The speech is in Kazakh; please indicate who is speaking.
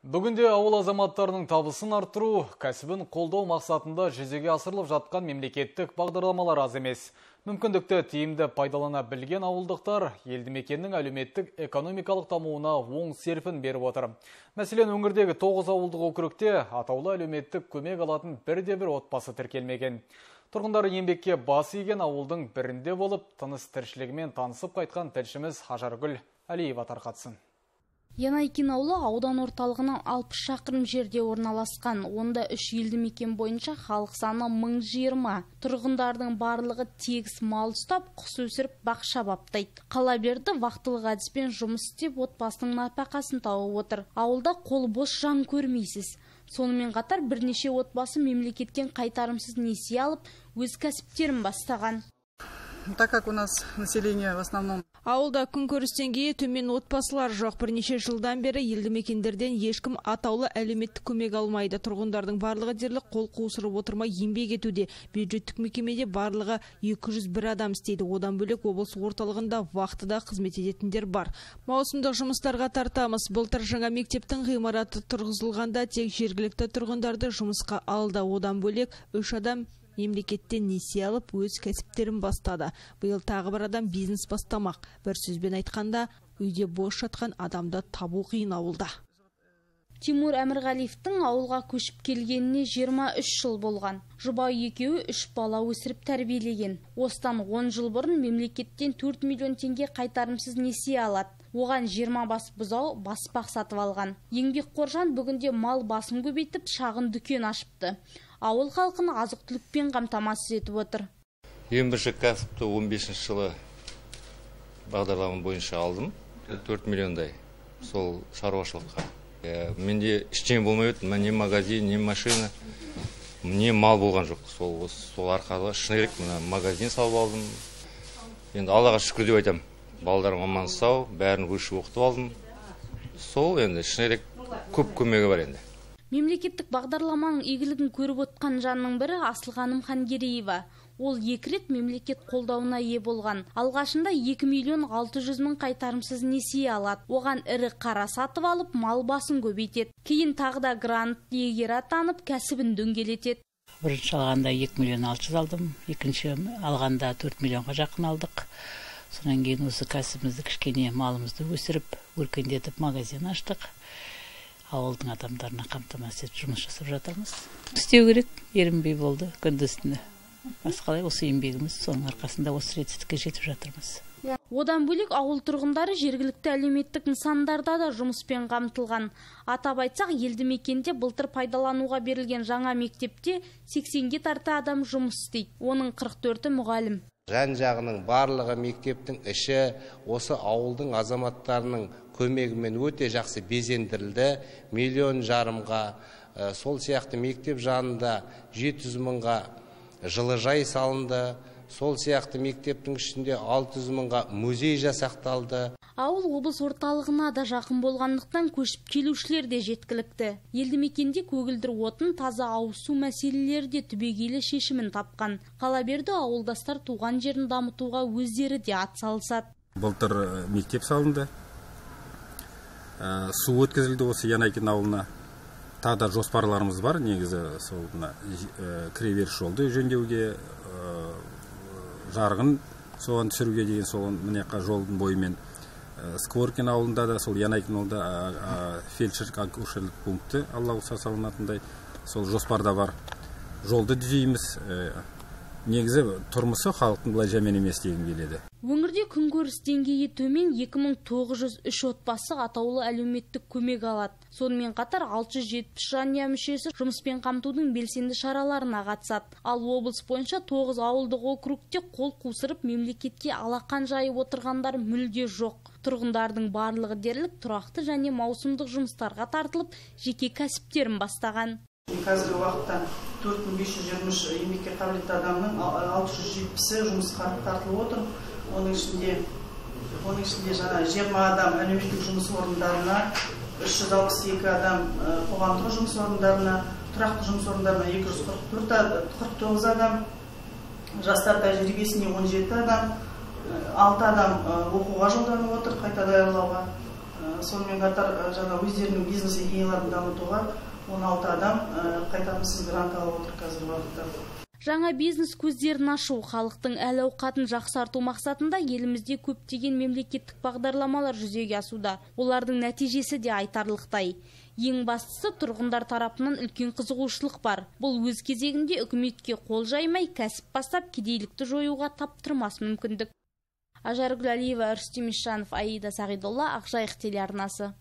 Speaker 1: Бүгінде ауыл азаматтарының табысын арттыру, кәсібін қолдау мақсатында жүзеге асырылып жатқан мемлекеттік бағдарламалар аз емес. Мүмкіндікті тиімді пайдалана білген ауылдықтар елді мекеннің әлеуметтік экономикалық дамуына оң серпін беріп отыр. Мәселен, өңірдегі 9 ауылдық округте атаулы әлеуметтік көмек алатын бірде бір отбасы тіркелмеген. Тұрғындар еңбекке бас иген ауылдың бірінде болып, тыныс тіршілігімен танысып қайтқан тілшіміз Хажаргүл Әлиева тарқатсын.
Speaker 2: Янайкин ауылы аудан орталығынан 60 шақырым жерде орналасқан. Онда үш елді мекен бойынша халық саны 1020. Тұрғындардың барлығы тегіс мал ұстап, құс өсіріп, бақша баптайды. Қала берді вақтылық әдіспен жұмыс істеп, отбасының нәпақасын тауып отыр. Ауылда қол бос жан көрмейсіз. Сонымен қатар бірнеше отбасы мемлекеттен қайтарымсыз несие алып, өз кәсіптерін бастаған
Speaker 3: так как у нас население в основном
Speaker 4: ауылда күнкөріс деңгейі төмен отбасылар жоқ. Бірнеше жылдан бері елді мекендерден ешкім атаулы әлеуметтік көмек алмайды. Тұрғындардың барлығы дерлік қол қусырып отырмай еңбек етуде. Бюджеттік мекемеде барлығы 201 адам істейді. Одан бөлек облыс орталығында вахтыда қызмет ететіндер бар. Маусымдық жұмыстарға тартамыз. Былтыр жаңа мектептің ғимараты тұрғызылғанда тек жергілікті тұрғындарды жұмысқа алды. Одан бөлек үш адам мемлекеттен несие алып өз кәсіптерін бастады биыл тағы бір адам бизнес бастамақ бір сөзбен айтқанда үйде бос жатқан адамды табу қиын ауылда
Speaker 2: Тимур Әмірғалиевтің ауылға көшіп келгеніне 23 жыл болған. Жұбайы екеуі үш бала өсіріп тәрбиелеген. Осыдан 10 жыл бұрын мемлекеттен 4 миллион теңге қайтарымсыз несие алады. Оған 20 бас бұзау баспақ сатып алған. Еңбек қоржан бүгінде мал басын көбейтіп, шағын дүкен ашыпты ауыл халқын азық түлікпен қамтамасыз етіп отыр.
Speaker 5: Ең бірінші кәсіпті 15 жылы бағдарлама бойынша алдым. 4 миллиондай сол шаруашылыққа. Менде ештеңе болмай еді не магазин не машина не мал болған жоқ. Сол сол арқылы шыны керек. Мына магазин салып алдым. Енді аллаға шүкір деп айтамын балаларым аман сау бәрін высший оқытып алдым. Сол енді шыны керек көп көмегі бар енді.
Speaker 2: Мемлекеттік бағдарламаның игілігін көріп отқан жанның бірі асылғаным хангереева. Ол екі рет мемлекет қолдауына ие болған. Алғашында 2 миллион 600 мың қайтарымсыз несие алады. Оған ірі қара сатып алып мал басын көбейтеді. Кейін тағы да грант иегері атанып кәсібін дөңгелетеді.
Speaker 6: Бірінші алғанда 2 миллион 600 алдым. Екінші алғанда 4 миллионға жақын алдық. Содан кейін осы кәсібімізді кішкене малымызды өсіріп өркендетіп магазин аштық. Ауылдың адамдарына қамтамасыз етіп жұмыс жасап жатырмыз. Істеу керек ерінбей болды күндіз түні басқалай осы еңбегіміз соның арқасында осы жетістікке жетіп жатырмыз.
Speaker 2: Одан бөлек ауыл тұрғындары жергілікті әлеуметтік нысандарда да жұмыспен қамтылған. Атап айтсақ елді мекенде былтыр пайдалануға берілген жаңа мектепте сексенге тарта адам жұмыс істейді. Оның қырық төрті мұғалім.
Speaker 7: Жан жағының барлығы мектептің іші осы ауылдың азаматтарының көмегімен өте жақсы безендірілді. Миллион жарымға сол сияқты мектеп жанында 700 мыңға жылыжай салынды. Сол сияқты мектептің ішінде 600 мыңға музей жасақталды.
Speaker 2: Ауыл облыс орталығына да жақын болғандықтан көшіп келушілер де жеткілікті. Елді мекенде көгілдір отын таза ауыз су мәселелері де түбегейлі шешімін тапқан. Қала берді ауылдастар туған жерін дамытуға өздері де атсалысады.
Speaker 8: Былтыр мектеп салынды. Ә, су өткізілді осы янайкин ауылына тағы да жоспарларымыз бар. Негізі сол мына ә, кіреберіс жолды жөндеуге ә, жарығын соған түсіруге деген сол мына жаққа жолдың бойымен. Скворкин ауылында да сол янайкин ауылында фельдшерлік акушерлік пункті алла салынатындай сол жоспарда бар. Жолды түзейміз. Негізі тұрмысы халықтың былай жаман емес дегім келеді.
Speaker 2: Өңірде күнкөріс деңгейі төмен 2903 отбасы атаулы әлеуметтік көмек алады. Сонымен қатар 670 жанұя мүшесі жұмыспен қамтудың белсенді шараларына қатысады. Ал облыс бойынша 9 ауылдық округте қол қусырып мемлекетке алақан жайып отырғандар мүлде жоқ. Тұрғындардың барлығы дерлік тұрақты және маусымдық жұмыстарға тартылып жеке кәсіптерін бастаған.
Speaker 3: Қазіргі уақытта төрт мың бес жүз жиырма үш еңбекке қабілетті адамның алты жүз жетпісі жұмысқа тартылып отыр. Оның ішінде оның ішінде жаңа жиырма адам әлеуметтік жұмыс орындарына үш жүз алпыс екі адам қоғамдық жұмыс орындарына тұрақты жұмыс орындарына екі жүз қырық төрт қырық тоғыз адам жастар тәжірибесіне он жеті адам алты адам оқуға жолданып отыр қайта даярлауға. Сонымен қатар жаңа өздерінің бизнес идеяларын дамытуға он алты адам қайтарымсыз грант алып отыр қазіргі уақытта
Speaker 2: Жаңа бизнес көздерін ашу, халықтың әл ауқатын жақсарту мақсатында елімізде көптеген мемлекеттік бағдарламалар жүзеге асуда. Олардың нәтижесі де айтарлықтай. Ең бастысы тұрғындар тарапынан үлкен қызығушылық бар. Бұл өз кезегінде үкіметке қол жаймай, кәсіп бастап кедейлікті жоюға таптырмас мүмкіндік. Ажаргүл Алиева, Рүстем Ишанов, Аида Сағидолла, Ақжайық телеарнасы.